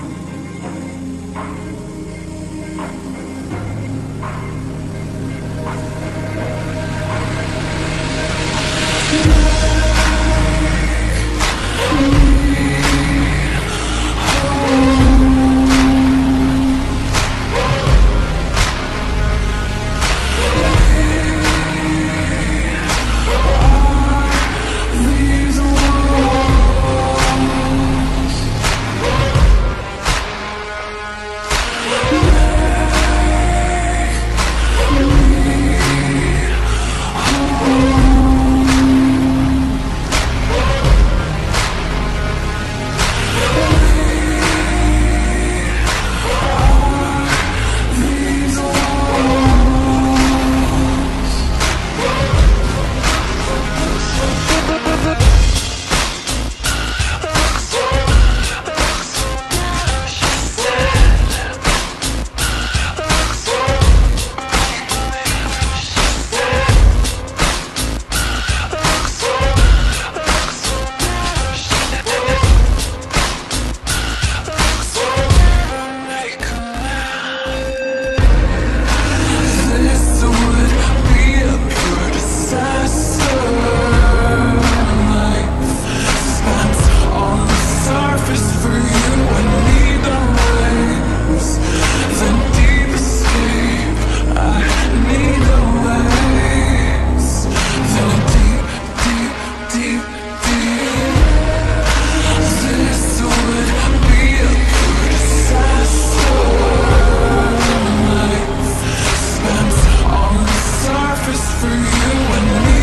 one. just for you and me.